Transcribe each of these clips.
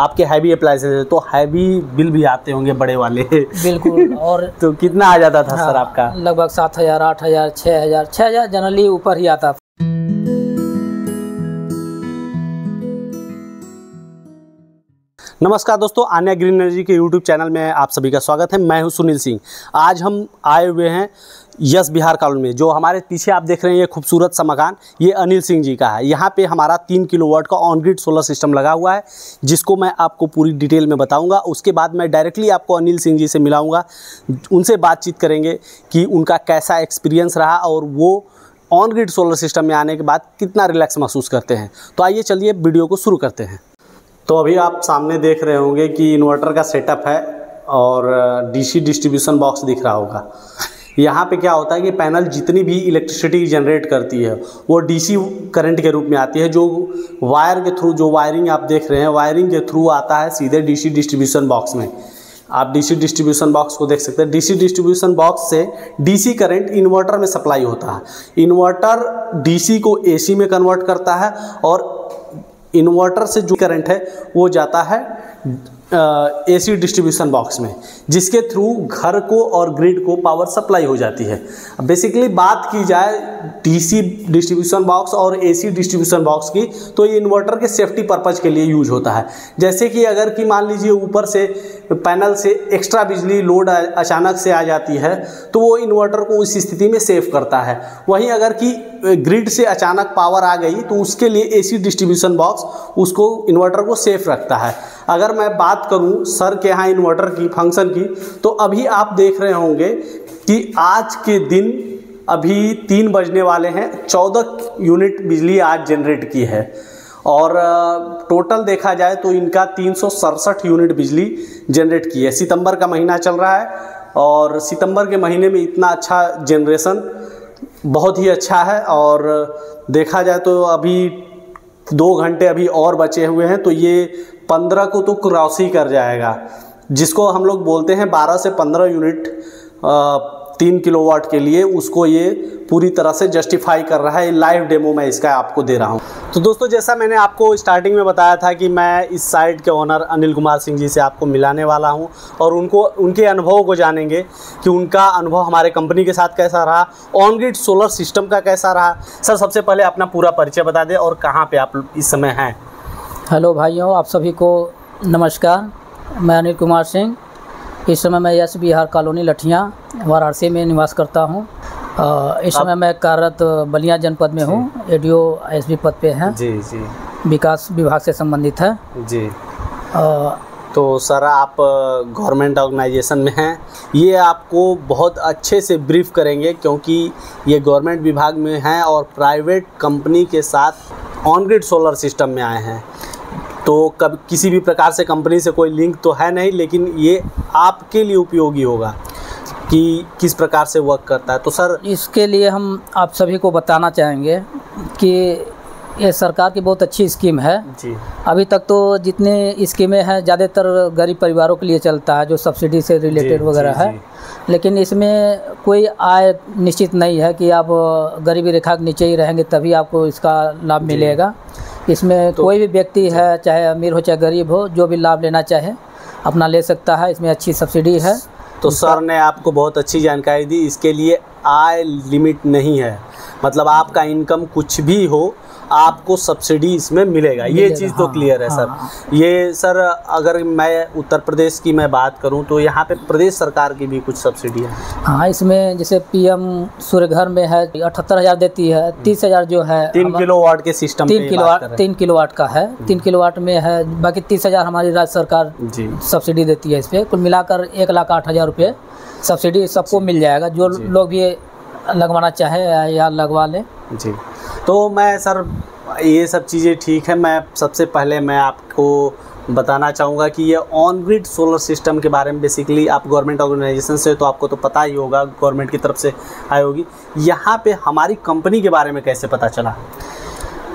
आपके heavy appliances है तो हैवी बिल भी आते होंगे बड़े वाले। बिल्कुल और तो कितना आ जाता था हाँ, सर आपका? लगभग सात हज़ार आठ हज़ार छः हज़ार छः हज़ार जनरली ऊपर ही आता नमस्कार दोस्तों, आन्या ग्रीन एनर्जी के यूट्यूब चैनल में आप सभी का स्वागत है। मैं हूँ सुनील सिंह। आज हम आए हुए हैं यस बिहार कॉलोनी में, जो हमारे पीछे आप देख रहे हैं ये खूबसूरत सा मकान, ये अनिल सिंह जी का है। यहाँ पे हमारा तीन किलोवाट का ऑन ग्रिड सोलर सिस्टम लगा हुआ है, जिसको मैं आपको पूरी डिटेल में बताऊँगा। उसके बाद मैं डायरेक्टली आपको अनिल सिंह जी से मिलाऊँगा। उनसे बातचीत करेंगे कि उनका कैसा एक्सपीरियंस रहा और वो ऑन ग्रिड सोलर सिस्टम में आने के बाद कितना रिलैक्स महसूस करते हैं। तो आइए चलिए वीडियो को शुरू करते हैं। तो अभी आप सामने देख रहे होंगे कि इन्वर्टर का सेटअप है और डीसी डिस्ट्रीब्यूशन बॉक्स दिख रहा होगा। यहाँ पे क्या होता है कि पैनल जितनी भी इलेक्ट्रिसिटी जनरेट करती है, वो डीसी करंट के रूप में आती है। जो वायर के थ्रू जो वायरिंग आप देख रहे हैं वायरिंग के थ्रू आता है सीधे डीसी डिस्ट्रीब्यूशन बॉक्स में। आप डीसी डिस्ट्रीब्यूशन बॉक्स को देख सकते हैं। डीसी डिस्ट्रीब्यूशन बॉक्स से डीसी करंट इन्वर्टर में सप्लाई होता है। इन्वर्टर डीसी को एसी में कन्वर्ट करता है और इन्वर्टर से जो करंट है, वो जाता है एसी डिस्ट्रीब्यूशन बॉक्स में, जिसके थ्रू घर को और ग्रिड को पावर सप्लाई हो जाती है। बेसिकली बात की जाए डीसी डिस्ट्रीब्यूशन बॉक्स और एसी डिस्ट्रीब्यूशन बॉक्स की तो ये इन्वर्टर के सेफ्टी पर्पज़ के लिए यूज़ होता है। जैसे कि अगर कि मान लीजिए ऊपर से पैनल से एक्स्ट्रा बिजली लोड अचानक से आ जाती है तो वो इन्वर्टर को उस स्थिति में सेव करता है। वहीं अगर कि ग्रिड से अचानक पावर आ गई तो उसके लिए एसी डिस्ट्रीब्यूशन बॉक्स उसको इन्वर्टर को सेफ़ रखता है। अगर मैं बात करूँ सर के यहाँ इन्वर्टर की फ़ंक्शन की तो अभी आप देख रहे होंगे कि आज के दिन अभी तीन बजने वाले हैं, चौदह यूनिट बिजली आज जनरेट की है। और टोटल देखा जाए तो इनका तीन सौ सड़सठ यूनिट बिजली जनरेट की है। सितंबर का महीना चल रहा है और सितंबर के महीने में इतना अच्छा जनरेशन बहुत ही अच्छा है और देखा जाए तो अभी दो घंटे अभी और बचे हुए हैं तो ये पंद्रह को तो क्रॉस ही कर जाएगा, जिसको हम लोग बोलते हैं बारह से पंद्रह यूनिट तीन किलोवाट के लिए उसको ये पूरी तरह से जस्टिफाई कर रहा है। लाइव डेमो मैं इसका आपको दे रहा हूँ। तो दोस्तों, जैसा मैंने आपको स्टार्टिंग में बताया था कि मैं इस साइट के ओनर अनिल कुमार सिंह जी से आपको मिलाने वाला हूँ और उनको, उनके अनुभव को जानेंगे कि उनका अनुभव हमारे कंपनी के साथ कैसा रहा ऑन ग्रिड सोलर सिस्टम का कैसा रहा। सर, सबसे पहले अपना पूरा परिचय बता दें और कहाँ पर आप इस समय हैं? हेलो भाइयों, आप सभी को नमस्कार। मैं अनिल कुमार सिंह इस समय मैं यश बिहार कॉलोनी लठियाँ वाराणसी में निवास करता हूँ। इस समय मैं कार्यरत बलिया जनपद में हूँ। एडीओ एसबी पद पे हैं। जी जी। विकास विभाग से संबंधित है। जी। आ, तो सर आप गवर्नमेंट ऑर्गेनाइजेशन में हैं। ये आपको बहुत अच्छे से ब्रीफ करेंगे क्योंकि ये गवर्नमेंट विभाग में हैं और प्राइवेट कंपनी के साथ ऑन ग्रिड सोलर सिस्टम में आए हैं। तो कब किसी भी प्रकार से कंपनी से कोई लिंक तो है नहीं लेकिन ये आपके लिए उपयोगी होगा कि किस प्रकार से वर्क करता है। तो सर इसके लिए हम आप सभी को बताना चाहेंगे कि ये सरकार की बहुत अच्छी स्कीम है। जी। अभी तक तो जितनी स्कीमें हैं ज़्यादातर गरीब परिवारों के लिए चलता है जो सब्सिडी से रिलेटेड वगैरह है। लेकिन इसमें कोई आय निश्चित नहीं है कि आप गरीबी रेखा के नीचे ही रहेंगे तभी आपको इसका लाभ मिलेगा। इसमें तो, कोई भी व्यक्ति है चाहे अमीर हो चाहे गरीब हो जो भी लाभ लेना चाहे अपना ले सकता है। इसमें अच्छी सब्सिडी है। तो सर ने आपको बहुत अच्छी जानकारी दी इसके लिए आय लिमिट नहीं है। मतलब आपका इनकम कुछ भी हो आपको सब्सिडी इसमें मिलेगा। ये चीज़ तो क्लियर है सर हाँ। ये सर अगर मैं उत्तर प्रदेश की मैं बात करूँ तो यहाँ पे प्रदेश सरकार की भी कुछ सब्सिडी है? हाँ इसमें जैसे पीएम सूर्य घर में है अठहत्तर हज़ार देती है तीस हज़ार जो है तीन किलो वाट के सिस्टम तीन किलो वाट तीन किलो वाट का है। तीन किलो वाट में है बाकी तीस हज़ार हमारी राज्य सरकार सब्सिडी देती है इस पर कुल मिलाकर एक लाख आठ हज़ार रुपये सब्सिडी सबको मिल जाएगा। जो लोग भी लगवाना चाहे या लगवा लें। जी। तो मैं सर ये सब चीज़ें ठीक है। मैं सबसे पहले मैं आपको बताना चाहूँगा कि ये ऑन ग्रिड सोलर सिस्टम के बारे में बेसिकली आप गवर्नमेंट ऑर्गेनाइजेशन से तो आपको तो पता ही होगा गवर्नमेंट की तरफ़ से आई होगी। यहाँ पे हमारी कंपनी के बारे में कैसे पता चला?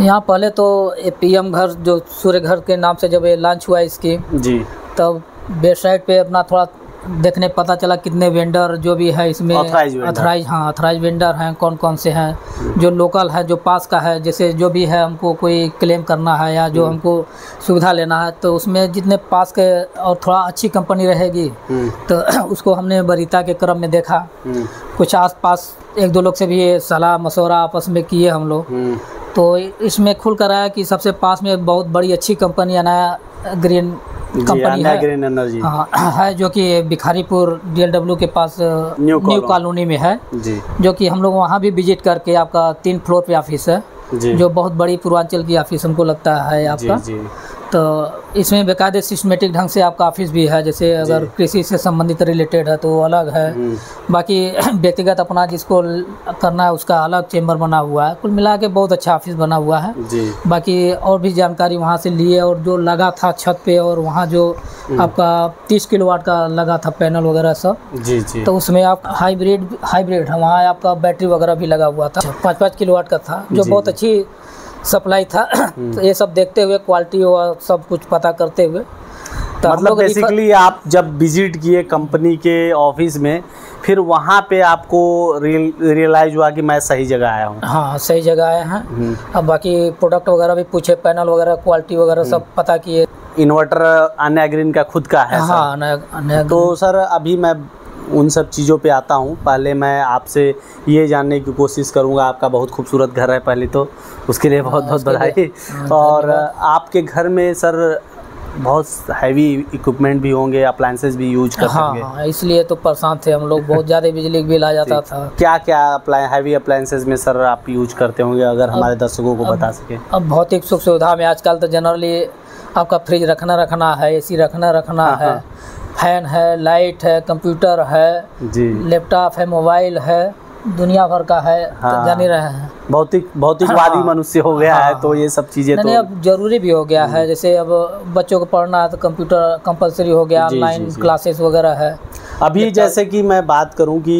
यहाँ पहले तो ये पीएम घर जो सूर्य घर के नाम से जब ये लॉन्च हुआ इसकी जी। तब वेबसाइट पे अपना थोड़ा देखने पता चला कितने वेंडर जो भी है इसमें अथराइज हाँ अथराइज वेंडर हैं कौन कौन से हैं जो लोकल है जो पास का है जैसे जो भी है हमको कोई क्लेम करना है या जो हमको सुविधा लेना है तो उसमें जितने पास के और थोड़ा अच्छी कंपनी रहेगी हम्म, तो उसको हमने वरीता के क्रम में देखा। हम्म, कुछ आस पास एक दो लोग से भी सलाह मशवरा आपस में किए हम लोग। हम्म, तो इसमें खुल कर आया कि सबसे पास में बहुत बड़ी अच्छी कंपनी अनाया ग्रीन कंपनी है। Green energy. हाँ है जो कि भिखारीपुर डीएलडब्ल्यू के पास न्यू कॉलोनी। कॉलोनी में है। जी। जो कि हम लोग वहाँ भी विज़िट करके आपका तीन फ्लोर पे ऑफ़िस है। जो। बहुत बड़ी पूर्वांचल की ऑफ़िस हमको लगता है आपका। जी जी। तो इसमें बेकायदे सिस्टमेटिक ढंग से आपका ऑफ़िस भी है जैसे अगर कृषि से संबंधित रिलेटेड है तो वो अलग है। हम्म, बाकी व्यक्तिगत अपना जिसको करना है उसका अलग चेम्बर बना हुआ है। कुल मिला के बहुत अच्छा ऑफ़िस बना हुआ है। जी। बाकी और भी जानकारी वहाँ से लिए और जो लगा था छत पे और वहाँ जो आपका तीस किलो वाट का लगा था पैनल वगैरह सब जी जी। तो उसमें आप हाईब्रिड हाईब्रिड है वहाँ आपका बैटरी वगैरह भी लगा हुआ था। पाँच पाँच किलो वाट का था जो। बहुत अच्छी सप्लाई था। तो ये सब देखते हुए क्वालिटी और सब कुछ पता करते हुए। तो मतलब बेसिकली आप जब विज़िट किए कंपनी के ऑफ़िस में फिर वहाँ पे आपको रियल रियलाइज़ हुआ कि मैं सही जगह आया हूँ। हाँ सही जगह आया हैं। हम्म, अब बाकी प्रोडक्ट वगैरह भी पूछे पैनल वगैरह क्वालिटी वगैरह सब पता किए। इन्वर्टर अन्य ग्रीन का खुद का है हाँ सर हाँ नया नया तो सर अभी मैं उन सब चीज़ों पे आता हूँ। पहले मैं आपसे ये जानने की कोशिश करूँगा आपका बहुत खूबसूरत घर है पहले तो। उसके लिए बहुत बहुत बधाई। हाँ, और आपके घर में सर बहुत हैवी इक्विपमेंट भी होंगे अप्लायंसेस भी यूज़ कर हाँ हाँ इसलिए तो परेशान थे हम लोग। बहुत ज़्यादा बिजली बिल आ जाता था। क्या क्या हैवी अप्लायंसेस में सर आप यूज़ करते होंगे अगर हमारे दर्शकों को बता सके? अब भौतिक सुख सुविधा में आजकल तो जनरली आपका फ्रिज रखना रखना है एसी रखना रखना हाँ, है। हाँ। फ़ैन है लाइट है कंप्यूटर है जी लैपटॉप है मोबाइल है दुनिया भर का है तो हाँ। जान ही रहे हैं भौतिक भौतिकवादी हाँ। मनुष्य हो गया हाँ, है। तो ये सब चीज़ें तो अब ज़रूरी भी हो गया है जैसे अब बच्चों को पढ़ना है तो कंप्यूटर कंपलसरी हो गया ऑनलाइन क्लासेस वगैरह है अभी जैसे कि मैं बात करूँ कि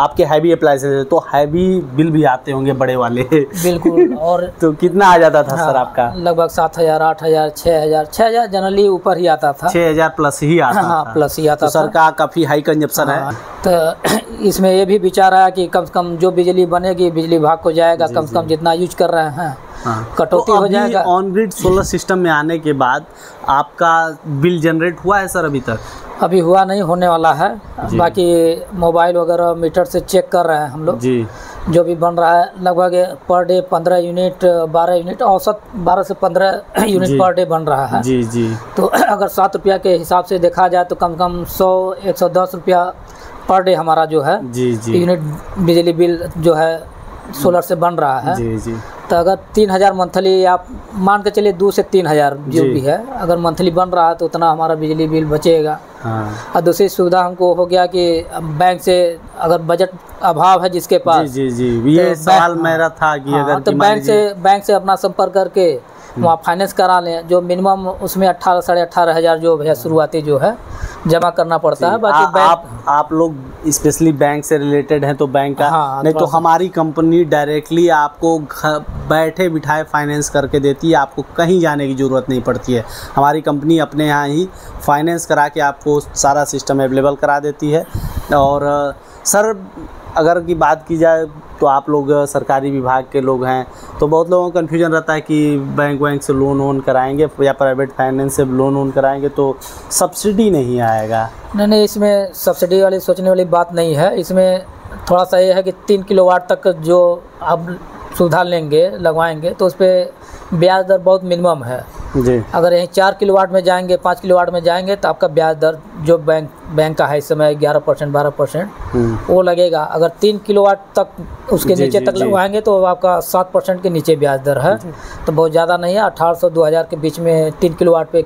आपके हैवी अप्लायंसेस है तो हैवी बिल भी आते होंगे बड़े वाले। बिल्कुल और तो कितना आ जाता था हाँ, सर आपका? लगभग सात हज़ार आठ हज़ार छः हज़ार छः हज़ार जनरली ऊपर ही आता था। छः हज़ार प्लस ही आता हाँ था। प्लस ही आता तो सर का काफ़ी हाई कंजप्शन हाँ, है तो इसमें ये भी विचार आया कि कम से कम जो बिजली बनेगी बिजली भाग को जाएगा कम से कम जितना यूज़ कर रहे हैं हाँ। कटौती तो हो जाएगा। ऑन ग्रिड सोलर सिस्टम में आने के बाद आपका बिल जनरेट हुआ है सर अभी तक? अभी हुआ नहीं होने वाला है। बाकी मोबाइल वगैरह मीटर से चेक कर रहे हैं हम लोग। जी। जो भी बन रहा है लगभग पर डे पंद्रह यूनिट बारह यूनिट औसत बारह से पंद्रह यूनिट पर डे बन रहा है। जी जी। तो अगर सात रुपया के हिसाब से देखा जाए तो कम से कम सौ एक सौ दस रुपया पर डे हमारा जो है जी जी। यूनिट बिजली बिल जो है सोलर से बन रहा है। जी जी। तो अगर तीन हज़ार मंथली आप मान के चलिए दो से तीन हज़ार जो। भी है अगर मंथली बन रहा है तो उतना हमारा बिजली बिल बचेगा। हाँ। और दूसरी सुविधा हमको हो गया कि बैंक से अगर बजट अभाव है जिसके पास जी जी। जी ये तो सवाल मेरा था कि हाँ, अगर तो बैंक से बैंक से अपना संपर्क करके वहाँ फाइनेंस करा लें जो मिनिमम उसमें अट्ठारह साढ़े अट्ठारह हज़ार जो है शुरुआती जो है जमा करना पड़ता है। बाकी आ, बैंक आप आप लोग स्पेशली बैंक से रिलेटेड हैं तो बैंक का हाँ, नहीं तो हमारी कंपनी डायरेक्टली आपको बैठे बिठाए फाइनेंस करके देती है। आपको कहीं जाने की ज़रूरत नहीं पड़ती है। हमारी कंपनी अपने यहाँ ही फाइनेंस करा के आपको सारा सिस्टम अवेलेबल करा देती है। और सर अगर की बात की जाए तो आप लोग सरकारी विभाग के लोग हैं तो बहुत लोगों को कन्फ्यूज़न रहता है कि बैंक वैंक से लोन वोन कराएँगे या प्राइवेट फाइनेंस से लोन वोन कराएँगे तो सब्सिडी नहीं आएगा। नहीं नहीं, इसमें सब्सिडी वाली सोचने वाली बात नहीं है। इसमें थोड़ा सा ये है कि तीन किलो वाट तक जो आप सुविधा लेंगे, लगवाएँगे तो उस पर ब्याज दर बहुत मिनिमम है। जी। अगर यहीं चार किलो वाट में जाएँगे पाँच किलो वाट में जाएँगे तो आपका ब्याज दर जो बैंक बैंक का है इस समय ग्यारह परसेंट बारह परसेंट हम्म, वो लगेगा। अगर तीन किलो वाट तक उसके जी, नीचे जी, तक लगवाएँगे तो आपका सात परसेंट के नीचे ब्याज दर है। तो बहुत ज़्यादा नहीं है अठारह सौ दो हज़ार के बीच में तीन किलो वाट पे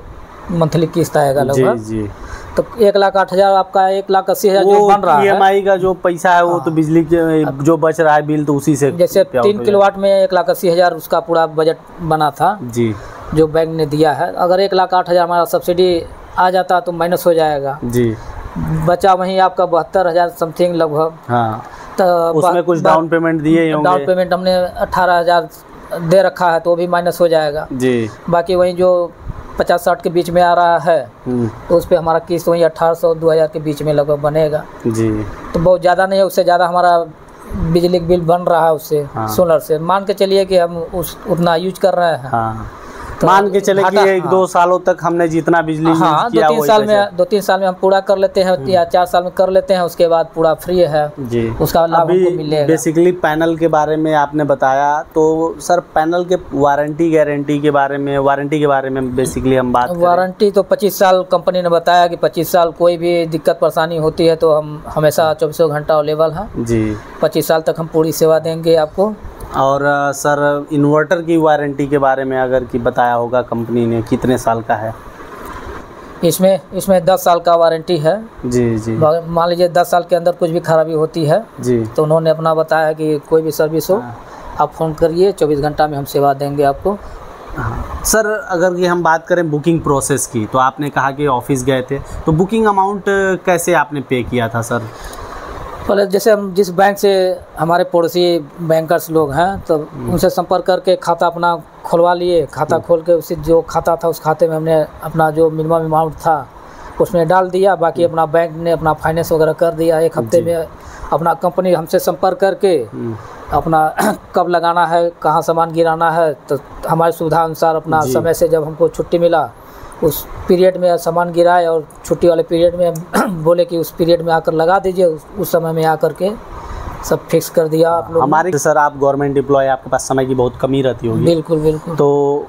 मंथली किस्त आएगा लगभग। तो एक लाख आठ हज़ार आपका एक लाख अस्सी हज़ार जो बन रहा है। ईएमआई का जो पैसा है वो तो बिजली के जो बच रहा है बिल तो उसी से जैसे तीन हो किलो वाट में एक लाख अस्सी हज़ार उसका पूरा बजट बना था। जी। जो बैंक ने दिया है। अगर एक लाख आठ हज़ार हमारा सब्सिडी आ जाता तो माइनस हो जाएगा। जी। बचा वहीं आपका बहत्तर हज़ार समथिंग लगभग। हाँ। तो उसमें कुछ डाउन पेमेंट दिए डाउन पेमेंट हमने अट्ठारह हज़ार दे रखा है तो वो भी माइनस हो जाएगा। जी। बाकी वहीं जो पचास साठ के बीच में आ रहा है हम्म, तो उस पर हमारा किस्त वही अठारह सौ दो हज़ार के बीच में लगभग बनेगा। जी। तो बहुत ज़्यादा नहीं है उससे ज़्यादा हमारा बिजली बिल बन रहा है उससे हाँ। सोलर से। मान के चलिए कि हम उस उतना यूज़ कर रहे हैं। हाँ। तो मान के चले कि एक हाँ। दो सालों तक हमने जितना बिजली हाँ दो तीन साल में दो तीन साल में हम पूरा कर लेते हैं या चार साल में कर लेते हैं उसके बाद पूरा फ्री है। जी। उसका लाभ हमको मिलेगा। बेसिकली पैनल के बारे में आपने बताया तो सर पैनल के वारंटी गारंटी के बारे में वारंटी के बारे में बेसिकली हम बात वारंटी तो 25 साल कंपनी ने बताया कि 25 साल कोई भी दिक्कत परेशानी होती है तो हम हमेशा चौबीसों घंटा अवेलेबल हैं। जी। 25 साल तक हम पूरी सेवा देंगे आपको। और सर इन्वर्टर की वारंटी के बारे में अगर कि बताया होगा कंपनी ने कितने साल का है? इसमें इसमें 10 साल का वारंटी है। जी जी। मान लीजिए 10 साल के अंदर कुछ भी खराबी होती है जी। तो उन्होंने अपना बताया कि कोई भी सर्विस हो आप फ़ोन करिए 24 घंटा में हम सेवा देंगे आपको। हाँ। सर अगर ये हम बात करें बुकिंग प्रोसेस की तो आपने कहा कि ऑफ़िस गए थे तो बुकिंग अमाउंट कैसे आपने पे किया था सर? पहले जैसे हम जिस बैंक से हमारे पड़ोसी बैंकर्स लोग हैं तो उनसे संपर्क करके खाता अपना खुलवा लिए। खाता खोल के उसे जो खाता था उस खाते में हमने अपना जो मिनिमम अमाउंट था उसमें डाल दिया। बाकी अपना बैंक ने अपना फाइनेंस वगैरह कर दिया। एक हफ़्ते में अपना कंपनी हमसे संपर्क करके हम्म, अपना कब लगाना है कहाँ सामान गिराना है तो हमारी सुविधा अनुसार अपना समय से जब हमको छुट्टी मिला उस पीरियड में सामान गिराए और छुट्टी वाले पीरियड में बोले कि उस पीरियड में आकर लगा दीजिए उस, उस समय में आकर के सब फिक्स कर दिया आप लोग हमारे सर आप गवर्नमेंट एम्प्लॉय आपके पास समय की बहुत कमी रहती होगी। बिल्कुल बिल्कुल। तो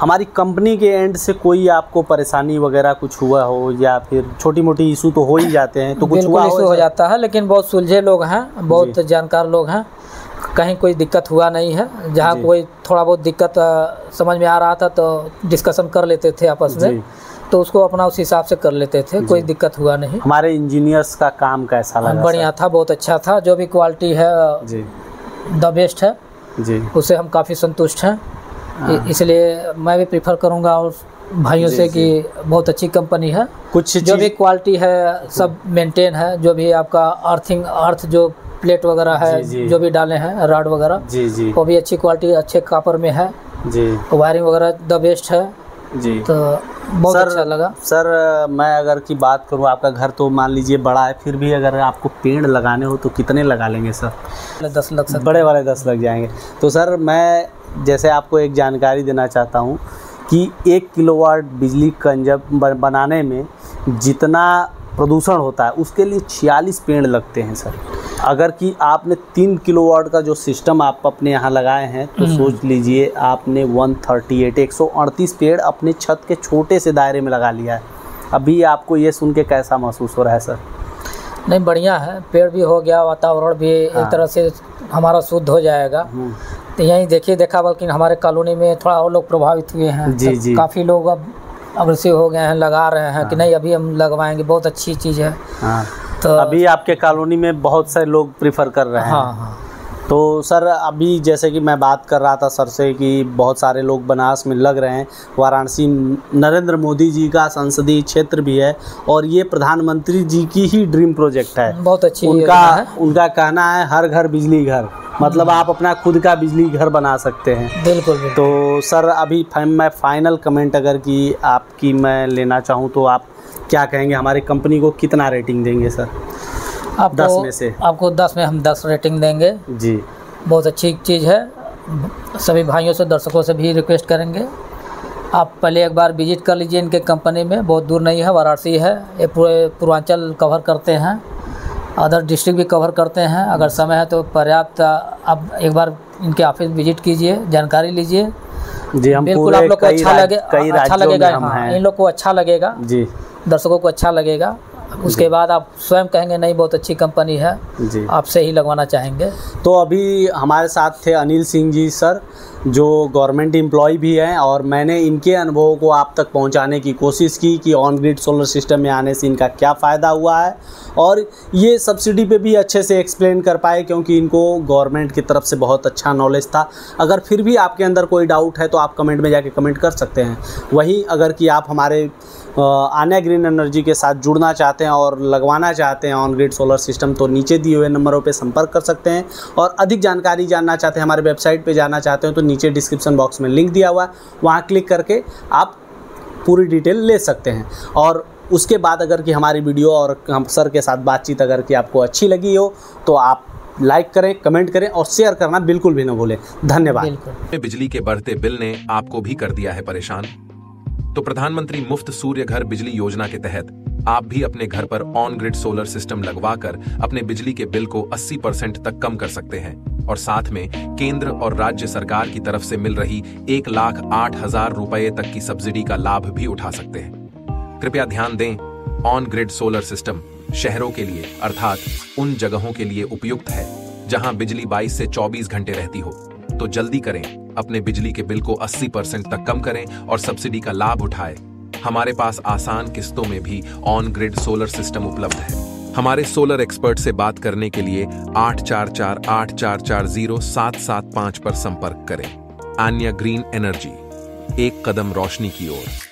हमारी कंपनी के एंड से कोई आपको परेशानी वगैरह कुछ हुआ हो या फिर छोटी मोटी इशू तो हो ही जाते हैं तो कुछ हुआ हो हो जाता है लेकिन बहुत सुलझे लोग हैं बहुत जानकार लोग हैं। कहीं कोई दिक्कत हुआ नहीं है। जहाँ कोई थोड़ा बहुत दिक्कत समझ में आ रहा था तो डिस्कशन कर लेते थे आपस में। तो उसको अपना उस हिसाब से कर लेते थे कोई दिक्कत हुआ नहीं। हमारे इंजीनियर्स का काम कैसा लगा बढ़िया था बहुत अच्छा था। जो भी क्वालिटी है द बेस्ट है। जी। उससे हम काफ़ी संतुष्ट हैं। हाँ। इसलिए मैं भी प्रीफर करूँगा और भाइयों से कि बहुत अच्छी कंपनी है। कुछ जो भी क्वालिटी है सब मेंटेन है। जो भी आपका अर्थिंग अर्थ जो प्लेट वगैरह है जी, जी। जो भी डाले हैं राड वगैरह जी जी। वो भी अच्छी क्वालिटी अच्छे कापर में है। जी। वायरिंग वगैरह द बेस्ट है। जी। तो बहुत सर- अच्छा लगा। सर मैं अगर की बात करूँ आपका घर तो मान लीजिए बड़ा है फिर भी अगर आपको पेड़ लगाने हो तो कितने लगा लेंगे सर? दस लग सकता बड़े वाले दस लग जाएँगे। तो सर मैं जैसे आपको एक जानकारी देना चाहता हूँ कि एक किलोवाट बिजली कंजब बनाने में जितना प्रदूषण होता है उसके लिए छियालीस पेड़ लगते हैं सर। अगर कि आपने तीन किलोवाट का जो सिस्टम आप अपने यहाँ लगाए हैं तो सोच लीजिए आपने 138 138 पेड़ अपने छत के छोटे से दायरे में लगा लिया है। अभी आपको ये सुन के कैसा महसूस हो रहा है सर? नहीं बढ़िया है। पेड़ भी हो गया वातावरण भी हाँ। एक तरह से हमारा शुद्ध हो जाएगा। हम्म, तो यहीं देखिए देखा बल्कि हमारे कॉलोनी में थोड़ा और लोग प्रभावित हुए हैं। जी, तो जी। काफ़ी लोग अब अग्रसिव हो गए हैं लगा रहे हैं कि नहीं अभी हम लगवाएँगे बहुत अच्छी चीज़ है। हाँ। तो अभी आपके कॉलोनी में बहुत से लोग प्रीफर कर रहे हैं। हाँ हाँ। तो सर अभी जैसे कि मैं बात कर रहा था सर से कि बहुत सारे लोग बनारस में लग रहे हैं वाराणसी नरेंद्र मोदी जी का संसदीय क्षेत्र भी है और ये प्रधानमंत्री जी की ही ड्रीम प्रोजेक्ट है। बहुत अच्छी उनका उनका कहना है हर घर बिजली घर। मतलब आप अपना खुद का बिजली घर बना सकते हैं। बिल्कुल बिल्कुल। तो सर अभी मैं फाइनल कमेंट अगर कि आपकी मैं लेना चाहूँ तो आप क्या कहेंगे? हमारी कंपनी को कितना रेटिंग देंगे सर? आप दस में से। आपको दस में हम दस रेटिंग देंगे। जी। बहुत अच्छी चीज़ है। सभी भाइयों से दर्शकों से भी रिक्वेस्ट करेंगे। आप पहले एक बार विज़िट कर लीजिए इनके कंपनी में। बहुत दूर नहीं है वाराणसी है। ये पूरे पूर्वांचल कवर करते हैं। अदर डिस्ट्रिक्ट भी कवर करते हैं। अगर समय है तो पर्याप्त आप एक बार इनके ऑफ़िस विज़िट कीजिए जानकारी लीजिए। जी हम बिल्कुल आप लोग को अच्छा लगे अच्छा लगेगा। हाँ, इन लोग को अच्छा लगेगा। जी। दर्शकों को अच्छा लगेगा। उसके बाद आप स्वयं कहेंगे नहीं बहुत अच्छी कंपनी है। आपसे ही लगवाना चाहेंगे। तो अभी हमारे साथ थे अनिल सिंह जी सर। जो गवर्नमेंट एम्प्लॉय भी हैं और मैंने इनके अनुभवों को आप तक पहुँचाने की कोशिश की कि ऑन ग्रिड सोलर सिस्टम में आने से इनका क्या फ़ायदा हुआ है और ये सब्सिडी पे भी अच्छे से एक्सप्लेन कर पाए क्योंकि इनको गवर्नमेंट की तरफ़ से बहुत अच्छा नॉलेज था। अगर फिर भी आपके अंदर कोई डाउट है तो आप कमेंट में जाके कमेंट कर सकते हैं। वहीं अगर कि आप हमारे आन्या ग्रीन एनर्जी के साथ जुड़ना चाहते हैं और लगवाना चाहते हैं ऑन ग्रिड सोलर सिस्टम तो नीचे दिए हुए नंबरों पर संपर्क कर सकते हैं। और अधिक जानकारी जानना चाहते हैं हमारे वेबसाइट पर जाना चाहते हैं तो नीचे डिस्क्रिप्शन बॉक्स में लिंक दिया हुआ है। वहाँ क्लिक करके आप पूरी डिटेल ले सकते हैं। और उसके बाद अगर कि हमारी वीडियो और हम सर के साथ बातचीत अगर कि आपको अच्छी लगी हो तो आप लाइक करें कमेंट करें और शेयर करना बिल्कुल भी ना भूलें। धन्यवाद। बिजली के बढ़ते बिल ने आपको भी कर दिया है परेशान। तो प्रधानमंत्री मुफ़्त सूर्य घर बिजली योजना के तहत आप भी अपने घर पर ऑन ग्रिड सोलर सिस्टम लगवाकर अपने बिजली के बिल को 80 परसेंट तक कम कर सकते हैं। और साथ में केंद्र और राज्य सरकार की तरफ़ से मिल रही एक लाख आठ हज़ार रुपए तक की सब्सिडी का लाभ भी उठा सकते हैं। कृपया ध्यान दें ऑन ग्रिड सोलर सिस्टम शहरों के लिए, अर्थात उन जगहों के लिए उपयुक्त है, जहाँ बिजली 22 से 24 घंटे रहती हो। तो जल्दी करें। अपने बिजली के बिल को 80 परसेंट तक कम करें और सब्सिडी का लाभ उठाएँ। हमारे पास आसान किस्तों में भी ऑन ग्रिड सोलर सिस्टम उपलब्ध है। हमारे सोलर एक्सपर्ट से बात करने के लिए आठ चार चार, आठ चार चार, ज़ीरो सात सात पाँच पर संपर्क करें। आन्या ग्रीन एनर्जी, एक कदम रोशनी की ओर।